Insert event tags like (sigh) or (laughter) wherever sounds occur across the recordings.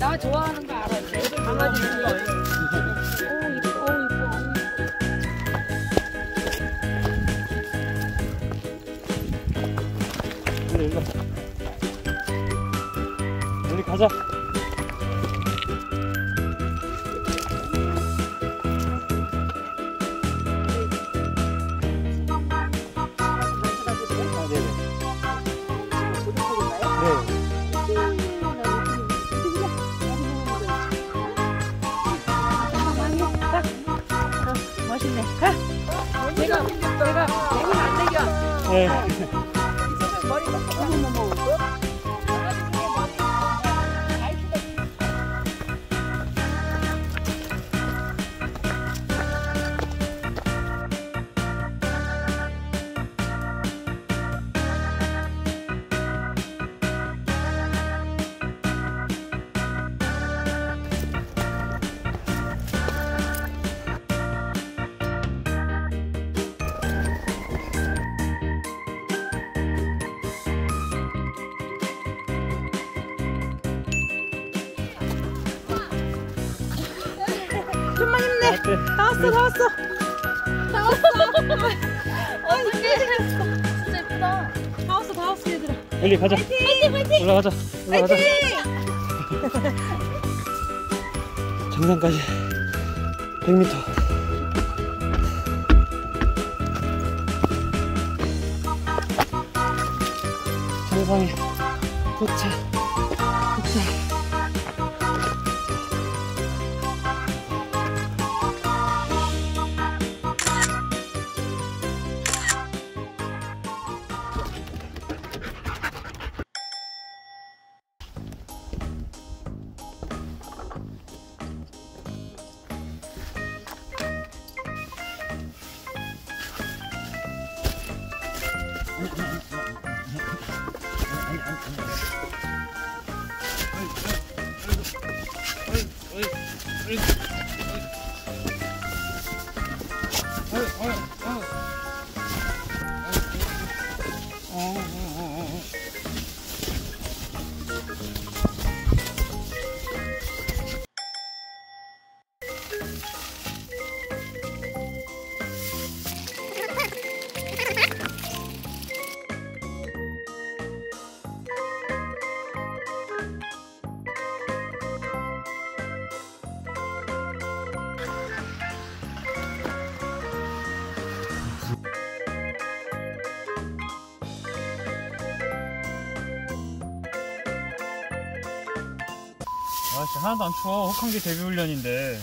엄마 좋아하는 거 알아. 애들 강아지 이뻐, 우리 가자 Yeah. 좀만 힘내. 네. 다 왔어, 다 왔어. 다 왔어. 어떡해. 진짜 예쁘다. 다 왔어, 다 왔어, 얘들아. 엘리 가자 파이팅, 파이팅. 올라가자 올라가자. 정상까지 100m 정상에 도착 아 진짜 하나도 안 추워. 혹한기 데뷔 훈련인데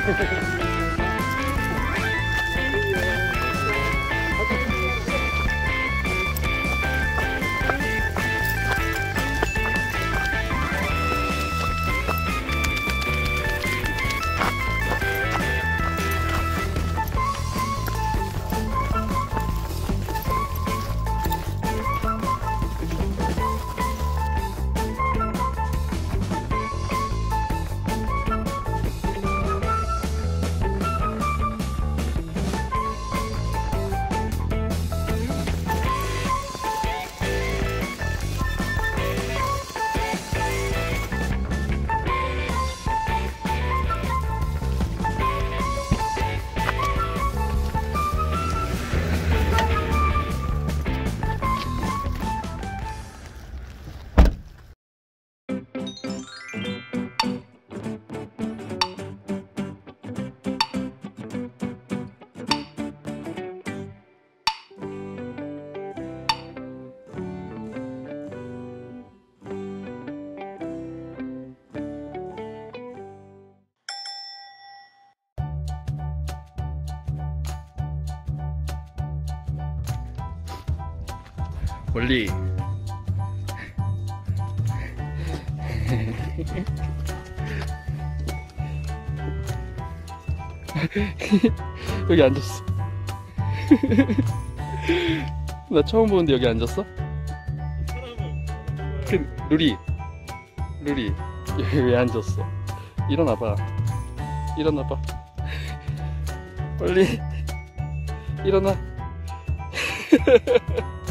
Gracias. (laughs) 멀리. (laughs) 여기 앉았어. (laughs) 나 처음 보는데 여기 앉았어? 그 루리. 루리. 여기 (laughs) 왜 앉았어? 일어나봐. 일어나봐. 빨리. 일어나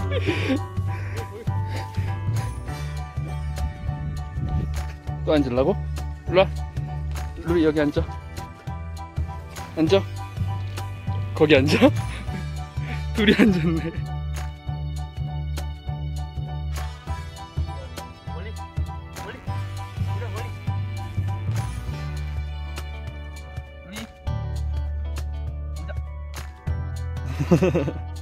(laughs) 또 앉으려고? 일로와. 루리 여기 앉아. 앉아. 거기 앉아? (laughs) 둘이 앉았네 (laughs)